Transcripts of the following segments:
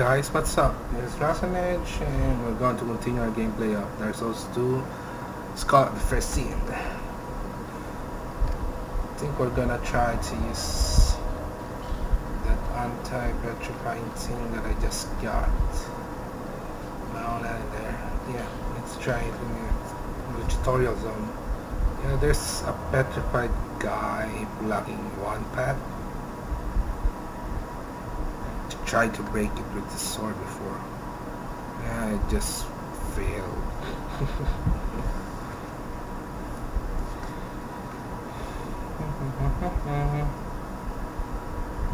guys, what's up? It's Razanehj and we're going to continue our gameplay of Dark Souls 2 Scholar of the First Sin. I think we're gonna try to use that anti-petrifying thing that I just got. Now that there. Yeah, let's try it in the tutorial zone. Yeah, there's a petrified guy blocking one path tried to break it with the sword before. I just failed.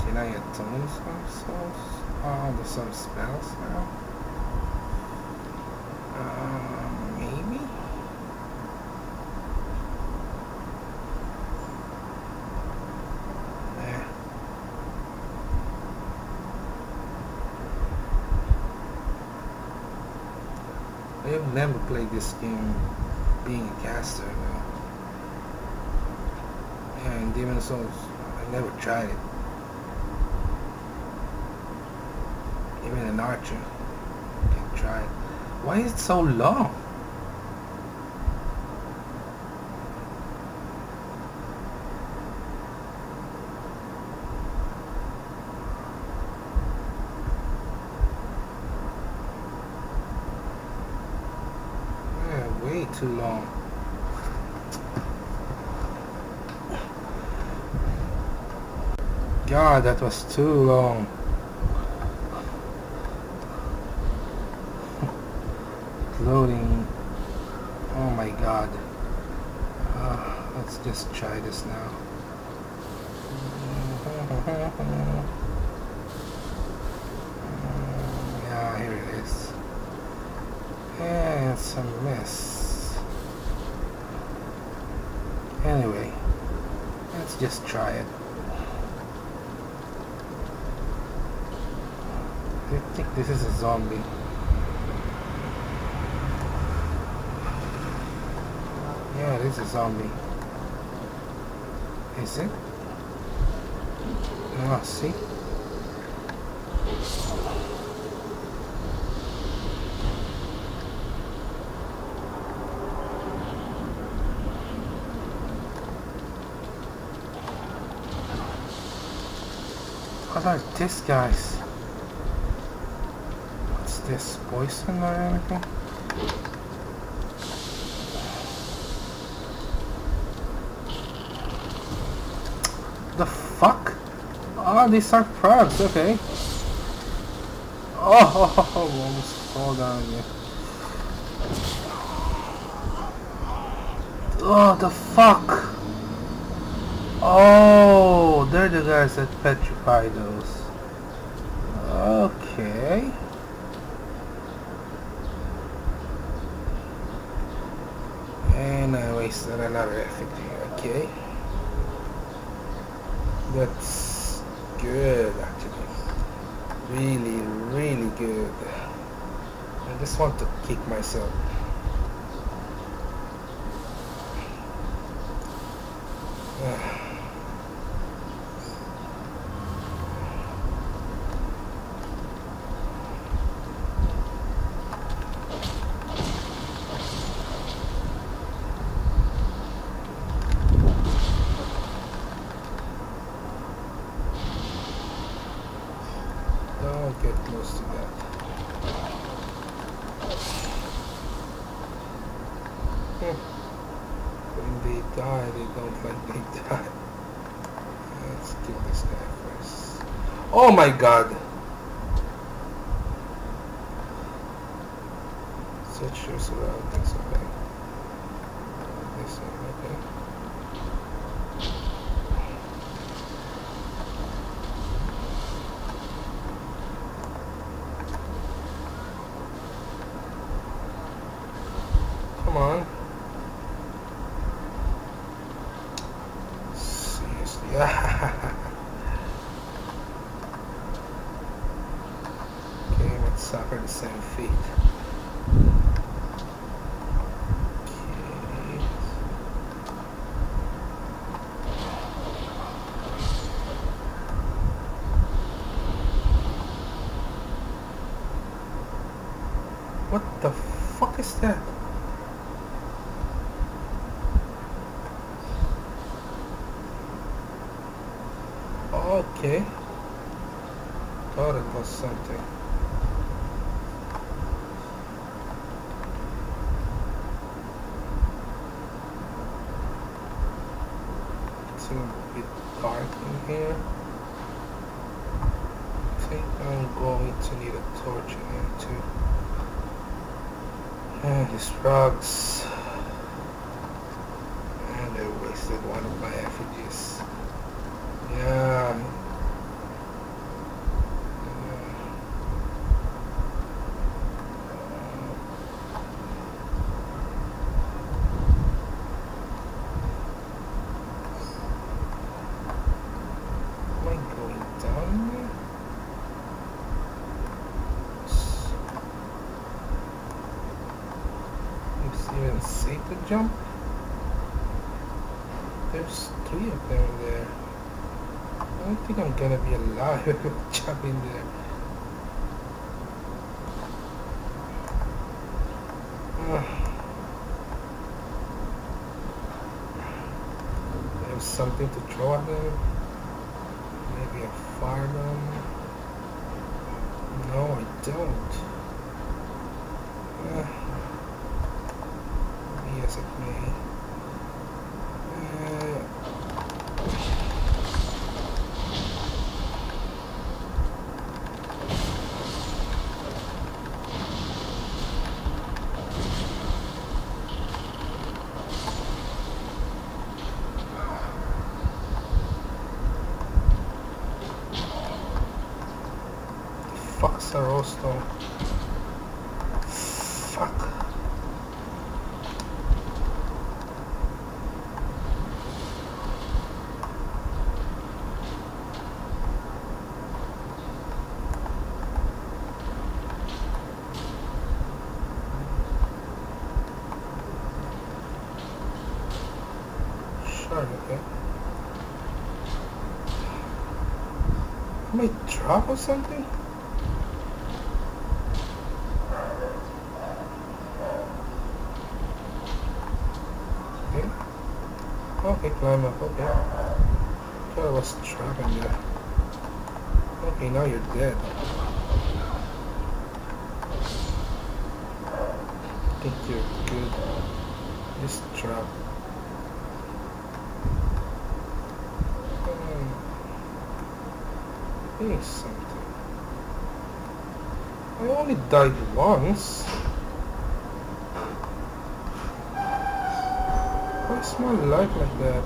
Can I atone some souls? Oh, there's some spells now. Uh, maybe? I have never played this game being a caster. Though. Yeah, in Demon's Souls, I never tried it. Even an archer can try it. Why is it so long? Yeah, way too long. God, that was too long. Loading. Oh my god. Uh, let's just try this now. Yeah, here it is. It's a mess. Anyway, let's just try it. I think this is a zombie. Yeah, this is a zombie. Is it? Ah, see? What are these guys? This? Poison or anything? The fuck? Oh, these are frogs, okay. Oh, oh, oh, oh, almost fall down here. Oh, the fuck? Oh, they're the guys that petrify those. Okay. And Wasted another everything, okay. That's good actually. Really, really good. I just want to kick myself. Don't get close to that. Hmm. When they die, they don't like they die. Let's kill this guy first. Oh my god! Search your surroundings, okay. This one, okay. Come on. Seriously. okay, let's suffer the same fate. Okay. What the fuck is that? Okay. Thought it was something. It's a bit dark in here. I think I'm going to need a torch in here too. And these frogs. And I wasted one of my effigies. Yeah. Am I going down there? It's even safe to jump. There's three of them there. I don't think I'm gonna be alive jumping there. Ah. There's something to throw at them. Maybe a fire. No, I don't. Ah. Yes, it may. Uh, fuck's a roaster? Fuck. Sure, okay. Am I drop or something? Okay. Okay, climb up, okay. Thought I was trapping you. Okay, now you're dead. I think you're good. Just trap. Hmm. Hey, something. I only died once. Why's my life like that?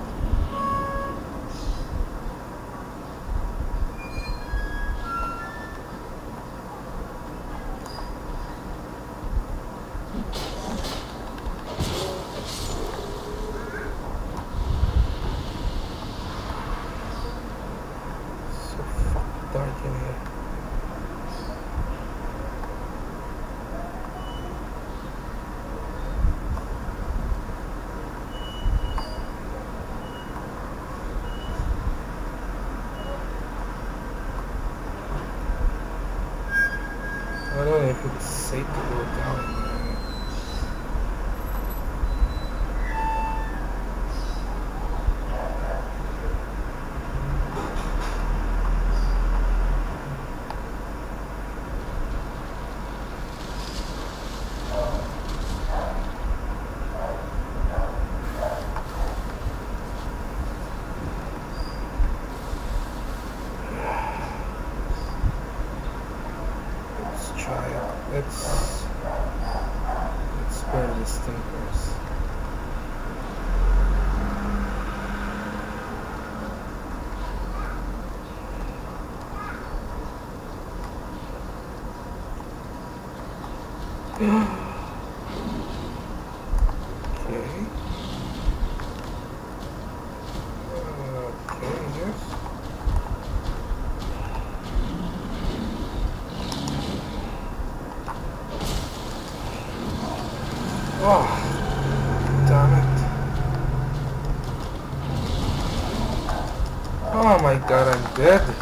So fucking dark in here. I don't know if it's safe to go down there. Let's try it. Let's let's spare this thing first. okay. Okay, yes. Oh, oh, damn it. Oh my god. I'm dead.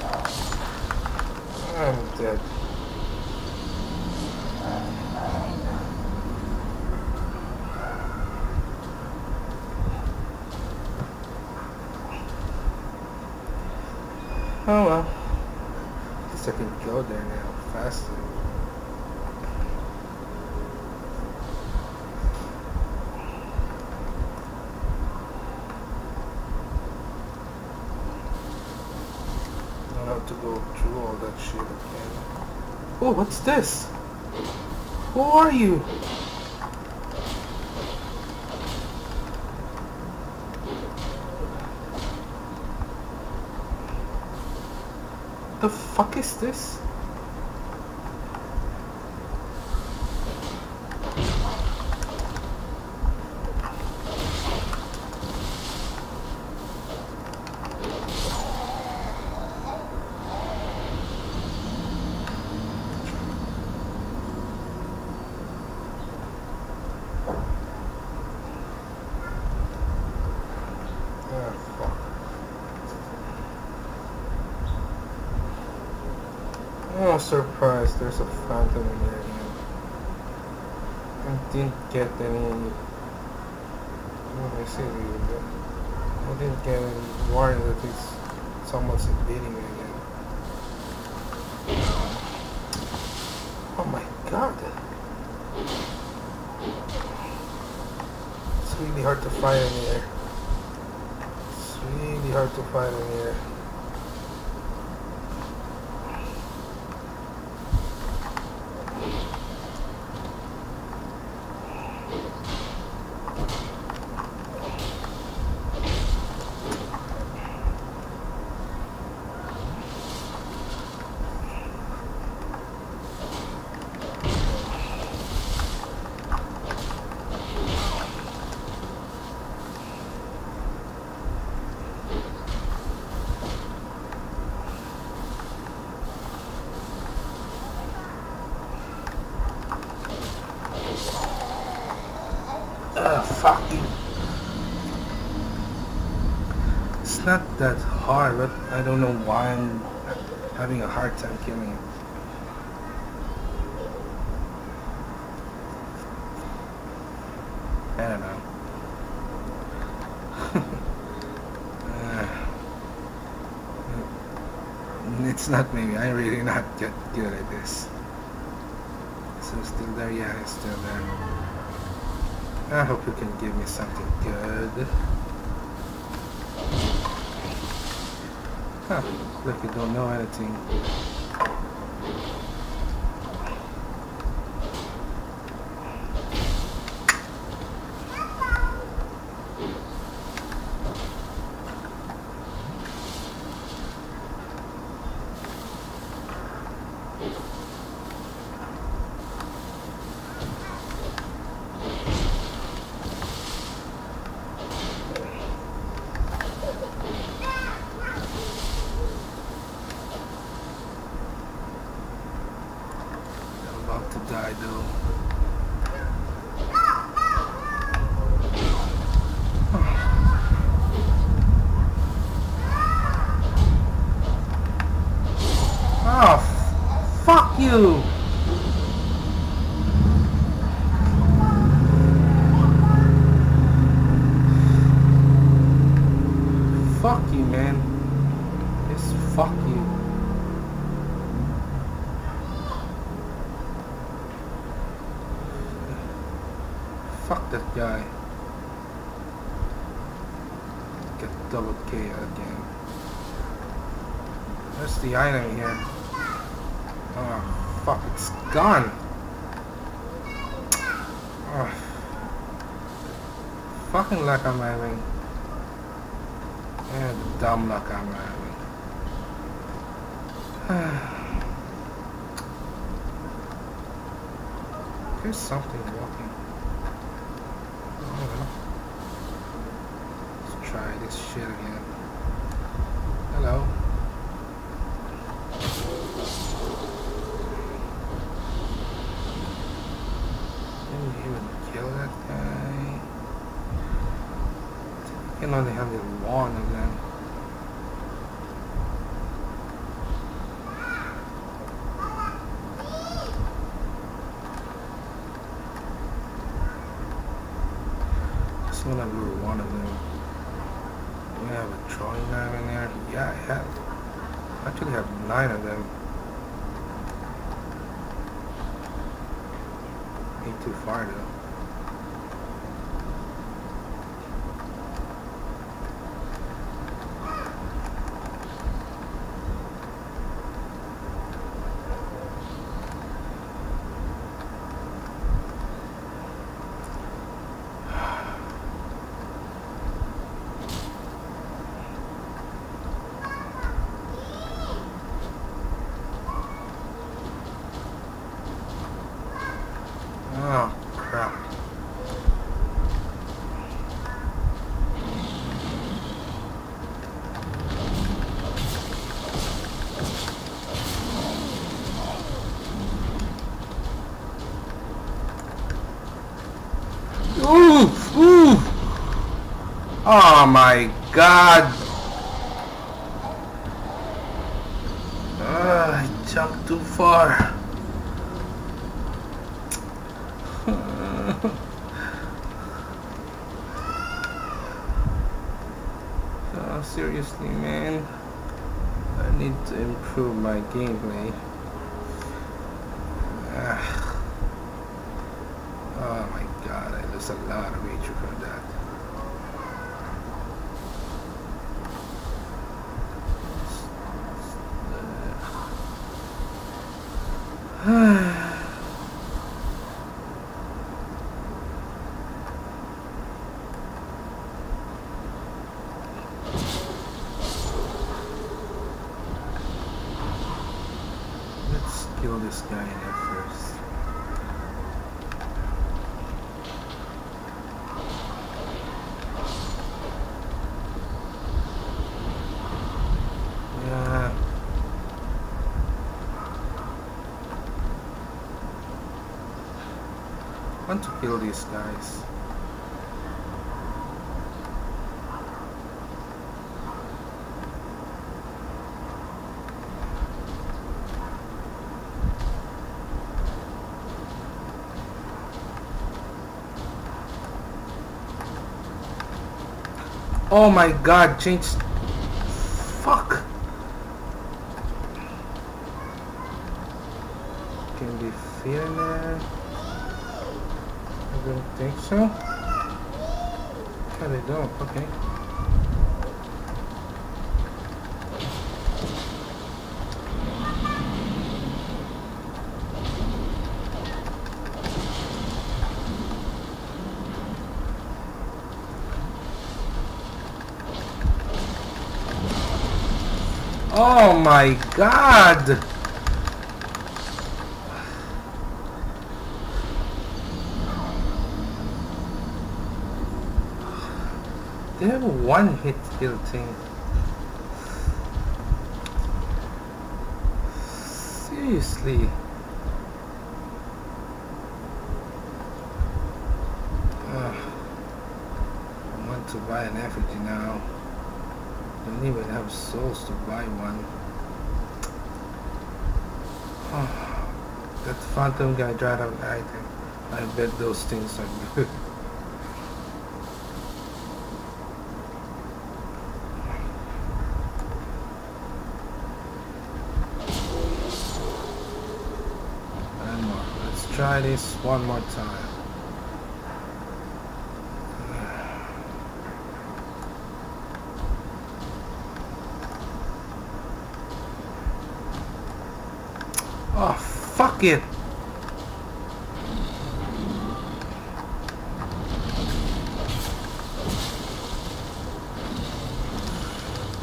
least I can go there now faster. I don't have to go through all that shit again. Oh, what's this? Who are you? The fuck is this? Ah, fuck. Oh, surprise, there's a phantom in there. I didn't get any... Oh, I see the... I didn't get any warning that it's, someone's invading me again. Oh my god. It's really hard to find in here. It's really hard to find in here. Not that hard, but I don't know why I'm having a hard time killing it. I don't know. Uh, it's not maybe. I'm really not get good at this. So still there? Yeah, it's still there. I hope you can give me something good. Huh, like you don't know anything. About to die though. Oh, f- fuck you! Fuck you, man. Just fuck you. Fuck that guy. Get double K again. Where's the item here? Oh, fuck, it's gone. Oh. Fucking luck I'm having. And dumb luck I'm having. There's something walking. Oh, well. Let's try this shit again. Hello. kill that guy? You know they have this one of them. Just when I lure one of them. Do I have a trolley knife in there? Yeah, I have. I actually have nine of them. Ain't too far though. Oh. Ooh! Ooh! Oh my god! Ah, I jumped too far. oh, seriously, man. I need to improve my gameplay. Ah. Oh my god, I lost a lot of HP from that. Let's kill this guy in there first. Yeah. I want to kill these guys. Oh my god, change. Fuck. Can be fear in there? I don't think so. Yeah, they don't. Okay. Oh my god! They have a one hit kill thing. Seriously. Ugh. I want to buy an effigy now. Don't even have souls to buy one. Ah. that phantom guy dried out item. I bet those things are good. And more. Let's try this one more time. Oh, fuck it.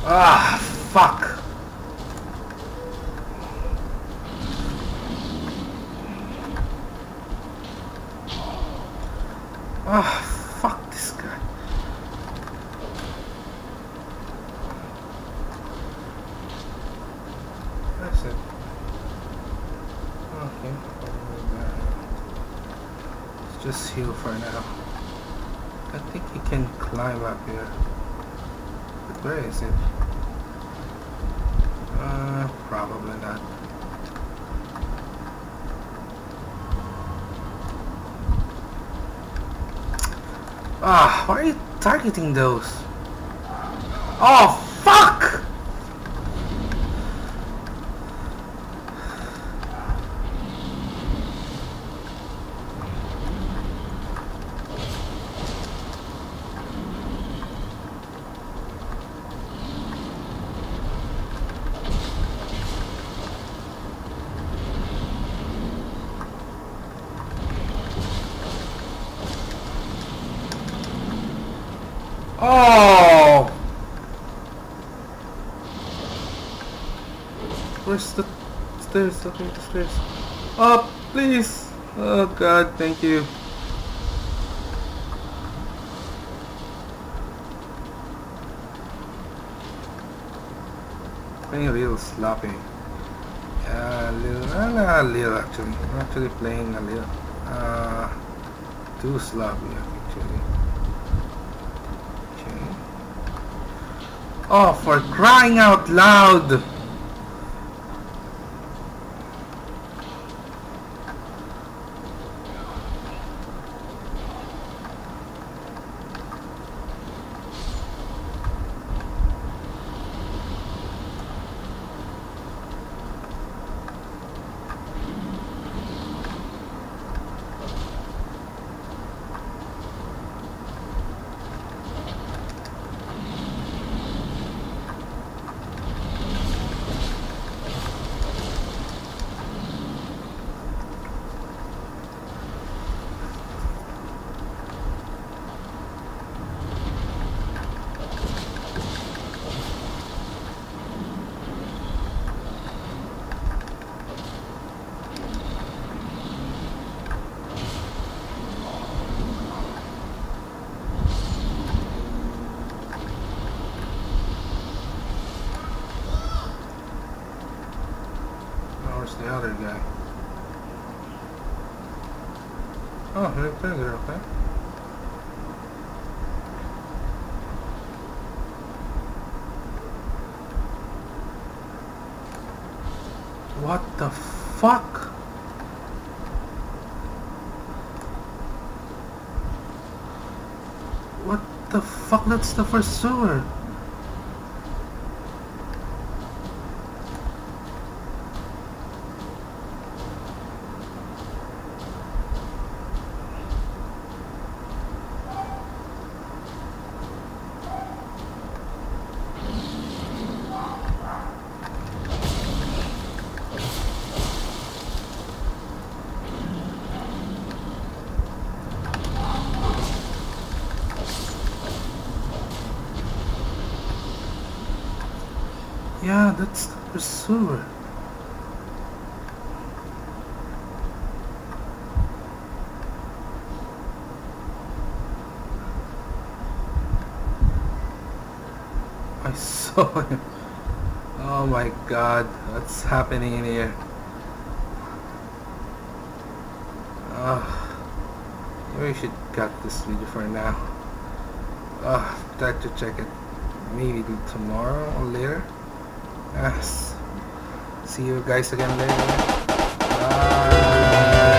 Ah, fuck. Ah, fuck this guy. It. Okay. Let's just heal for now. I think he can climb up here. But where is it? Uh, probably not. Ah, why are you targeting those? Oh, fuck! Oh! Where's the stairs? Okay, the stairs. Oh, please! Oh god, thank you. Playing a little sloppy. Yeah, a little, uh, a little actually. I'm actually playing a little. Uh, too sloppy actually. Okay. Oh, for crying out loud! Where's the other guy? Oh, right there, okay. What the fuck? What the fuck? That's the first sewer. Yeah, that's the sewer. I saw him. Oh my god, what's happening in here? Uh, maybe we should cut this video for now. Uh, try to check it maybe tomorrow or later. See you guys again later. Bye.